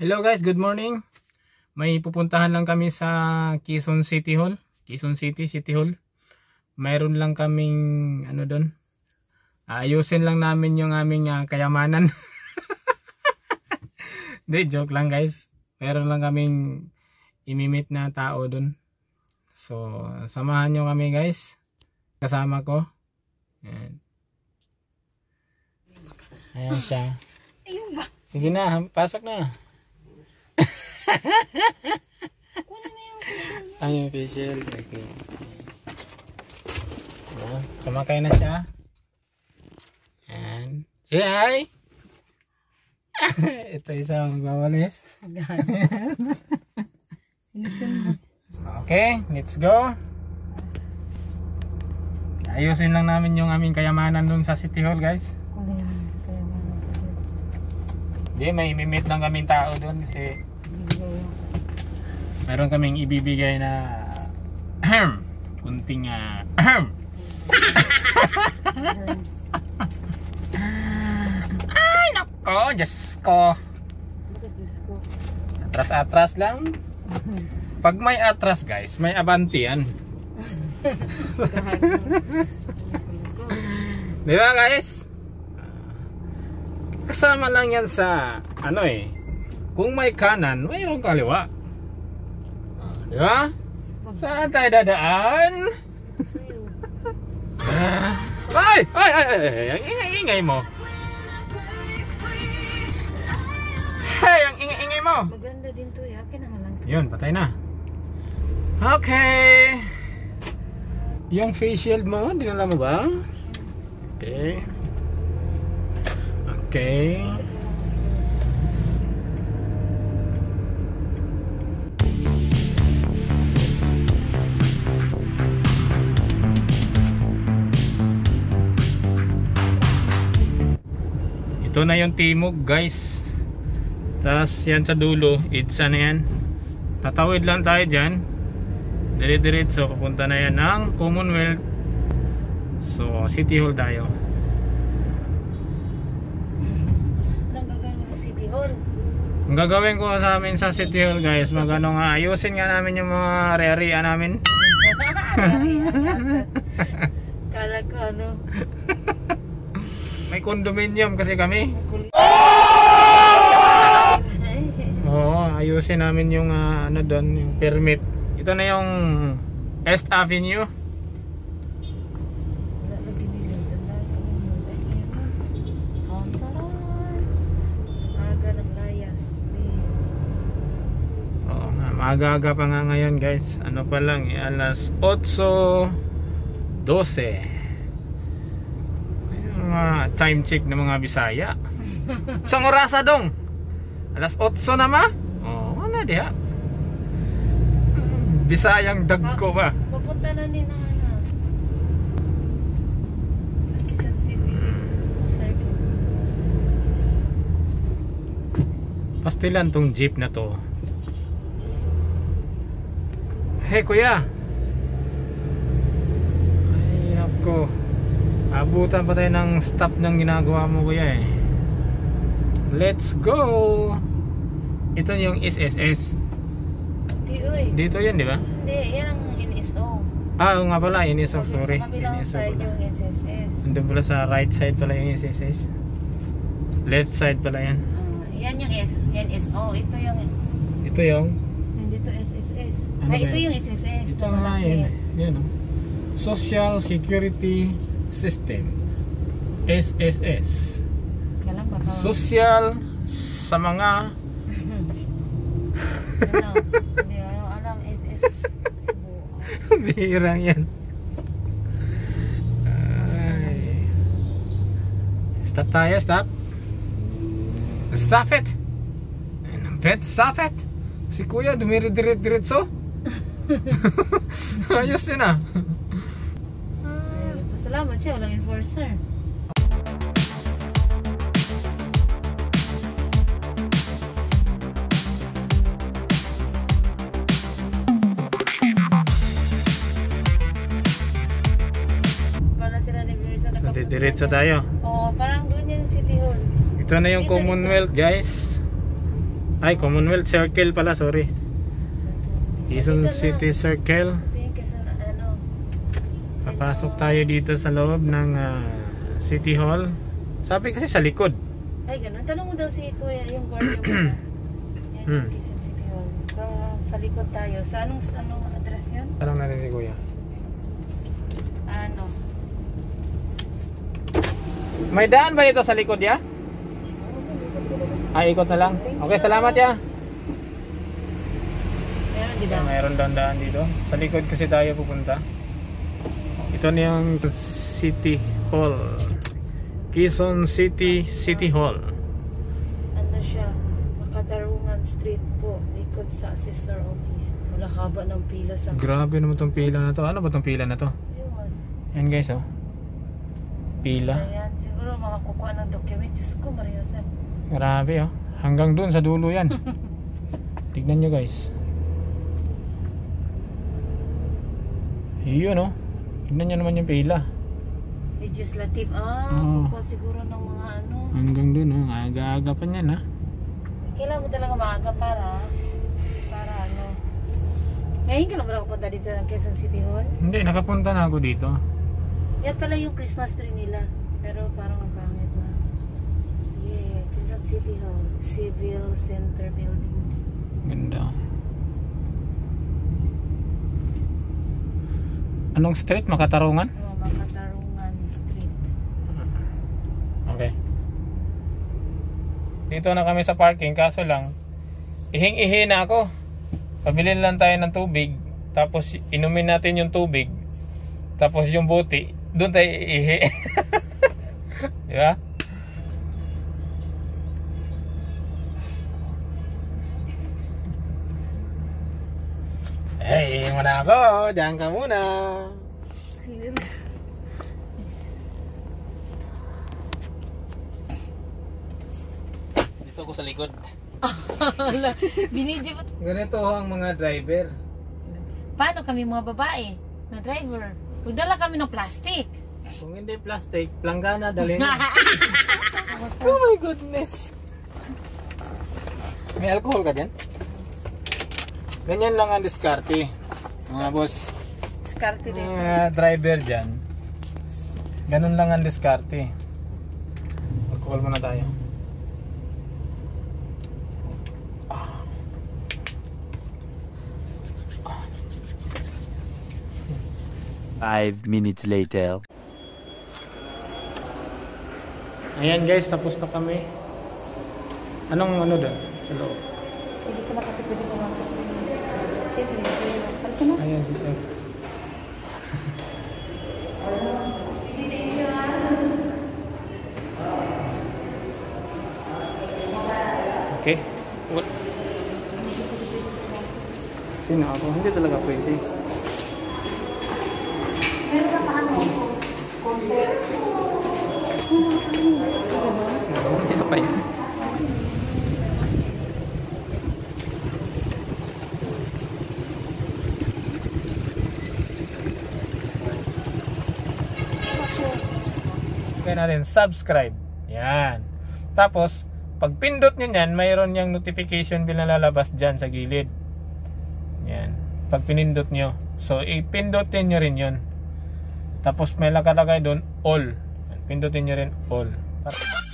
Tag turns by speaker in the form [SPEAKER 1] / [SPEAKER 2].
[SPEAKER 1] Hello guys, good morning. May pupuntahan lang kami sa Quezon City Hall. Quezon City City Hall. Mayroon lang kaming ano doon. Ayusin lang namin yung aming uh, kayamanan. Hindi, joke lang guys. Meron lang kaming imimit na tao doon. So, samahan nyo kami guys. Kasama ko. Ayan. Ayan siya.
[SPEAKER 2] Ayun ba?
[SPEAKER 1] Sige na, pasok na.
[SPEAKER 2] Kunin mo yung facial.
[SPEAKER 1] Ay, yung facial. Okay. Ayan. Sumakay na siya. Ayan. Say hi! Ito isa magwawalis. Okay, let's go. Ayusin lang namin yung aming kayamanan dun sa City Hall guys. Hindi, may imimit lang kaming tao dun kasi meron kaming ibibigay na ahem, kunting ah, ahem. Ay nako, Diyos ko. Atras-atras lang. Pag may atras guys, may abanti yan. Di ba guys? Kasama lang yan sa ano eh. Kung may kanan, mayroong kaliwa. Ah, Di ba? Saan tayo dadaan? Ah, ay! Ay! Ay! Ay! ay, Ang ingay-ingay mo. Hey! Ang ingay-ingay mo.
[SPEAKER 2] Maganda din to eh. Akin lang.
[SPEAKER 1] Yun, patay na. Okay. Yung face shield mo, dinala mo ba? Okay. Okay. Na yung timog guys. Tapos yan sa dulo, it's ano yan. Tatawid lang tayo dyan. Dire-diretso, papunta na yan ng Commonwealth. So, City Hall tayo.
[SPEAKER 2] Anong gagawin sa City Hall?
[SPEAKER 1] Ang gagawin ko sa amin sa City Hall guys, magano nga, ayusin nga namin yung mga area namin.
[SPEAKER 2] Kala ko ano.
[SPEAKER 1] May condominium kasi kami. Oo, ayusin namin yung ah, ano doon, yung permit. Ito na yung East Avenue. Maaga-aga pa nga ngayon guys. Ano pa lang, eh, alas 8.12. Mga time check ng mga Bisaya. Isang orasa dong. Alas 8 na ma? Oo, ano diha? Bisayang dagko ba?
[SPEAKER 2] Papunta na din ng ano. Quezon City. Circle.
[SPEAKER 1] Pastilan tong jeep na to. Hey kuya. Ay ako. Abutan pa tayo ng stop ng ginagawa mo kuya eh. Let's go. Ito yung SSS.
[SPEAKER 2] Di, uy.
[SPEAKER 1] Dito yun, di ba?
[SPEAKER 2] Hindi, yan ang NSO.
[SPEAKER 1] Ah, nga pala, NSO, sorry.
[SPEAKER 2] Sa kabilang
[SPEAKER 1] NSO
[SPEAKER 2] side
[SPEAKER 1] pala.
[SPEAKER 2] yung SSS.
[SPEAKER 1] Nandun pala sa right side pala yung SSS. Left side pala yan.
[SPEAKER 2] Ah, yan yung S, NSO. Ito yung,
[SPEAKER 1] Ito yung,
[SPEAKER 2] nandito SSS.
[SPEAKER 1] Ano ba
[SPEAKER 2] ito
[SPEAKER 1] yan?
[SPEAKER 2] yung SSS.
[SPEAKER 1] ito
[SPEAKER 2] na
[SPEAKER 1] nga
[SPEAKER 2] malaki.
[SPEAKER 1] yun. eh. Yan oh. Social Security System. SSS. Social sa mga
[SPEAKER 2] ano, hindi ano, alam, SS.
[SPEAKER 1] Bihirang yan. Ay. Stop tayo, stop. Stop it. Bet, stop it. Si kuya dumiri-diret-diretso. Ayos din ah.
[SPEAKER 2] Ay, Pasalamat siya, walang enforcer.
[SPEAKER 1] Diretso tayo.
[SPEAKER 2] Oo, parang doon yung City Hall.
[SPEAKER 1] Ito na yung
[SPEAKER 2] Dito,
[SPEAKER 1] Commonwealth guys. Ay, Commonwealth Circle pala, sorry. Quezon
[SPEAKER 2] Dito na.
[SPEAKER 1] City Circle.
[SPEAKER 2] Tingin ka sa ano.
[SPEAKER 1] Papasok tayo dito sa loob ng ah, City Hall. Sabi kasi sa likod.
[SPEAKER 2] Ay, ganun. Tanong mo daw si Kuya, yung guardia mo na. Yan
[SPEAKER 1] Hmm.
[SPEAKER 2] Quezon City Hall. Kung sa likod tayo, sa anong, anong address yun?
[SPEAKER 1] Tanong natin si Kuya.
[SPEAKER 2] Ano?
[SPEAKER 1] May daan ba dito sa likod ya? Ay, ikot na lang. Okay, salamat ya.
[SPEAKER 2] Meron, di ba?
[SPEAKER 1] Yeah, mayroon daw daan dito. Sa likod kasi tayo pupunta. Ito na yung City Hall. Quezon City City Hall.
[SPEAKER 2] Ano siya? Makatarungan Street po. Likod sa assessor office. Wala haba ng pila sa...
[SPEAKER 1] Grabe naman tong pila na to. Ano ba tong pila na to?
[SPEAKER 2] Ayun.
[SPEAKER 1] Yan guys oh. Pila.
[SPEAKER 2] Ayan. Siguro makakukuha ng document. Diyos ko, Maria Jose.
[SPEAKER 1] Grabe oh. Hanggang dun sa dulo yan. Tignan nyo guys. Yun oh. Tignan nyo naman yung pila.
[SPEAKER 2] Legislative. Ah,
[SPEAKER 1] Oo.
[SPEAKER 2] kukuha siguro ng mga ano.
[SPEAKER 1] Hanggang dun oh. Aga-aga pa niyan ah.
[SPEAKER 2] Kailangan mo talaga maaga para para ano. Ngayon ka lang ba nakapunta dito ng Quezon City Hall?
[SPEAKER 1] Hindi, nakapunta na ako dito.
[SPEAKER 2] Yan pala yung Christmas tree nila. Pero parang ang pangit na. Yeah, Quezon City Hall. Civil Center Building.
[SPEAKER 1] Ganda. Anong street? Makatarungan?
[SPEAKER 2] Oh, Makatarungan Street.
[SPEAKER 1] Okay. Dito na kami sa parking kaso lang ihing-ihi na ako. Pabili lang tayo ng tubig tapos inumin natin yung tubig tapos yung buti doon tayo iihi. Di ba? Hey, muna ako. Diyan ka muna. Dito ako sa likod.
[SPEAKER 2] Binidyo mo.
[SPEAKER 1] Ganito ang mga driver.
[SPEAKER 2] Paano kami mga babae na driver? Magdala kami ng plastic.
[SPEAKER 1] Kung hindi plastic, planggana dalhin. oh my goodness. May alcohol ka dyan? Ganyan lang ang diskarte. Mga boss,
[SPEAKER 2] Diskarte din.
[SPEAKER 1] mga driver dyan. Ganun lang ang diskarte. Alcohol muna tayo.
[SPEAKER 3] Five minutes later.
[SPEAKER 1] Ayan guys, tapos na kami. Anong ano doon? Sa loob.
[SPEAKER 2] Hindi ka na kasi pwede
[SPEAKER 1] Okay. What? Sino ako? Hindi talaga pwede.
[SPEAKER 2] Meron na paano? Contact.
[SPEAKER 1] Hindi pa yun. Kaya natin subscribe. Yan. Tapos, pag pindot nyo yan, mayroon yung notification bill na lalabas dyan sa gilid. Yan. Pag pinindot nyo. So, ipindutin nyo rin yun. Tapos may nakalagay doon, all. Pindutin nyo rin all. Para-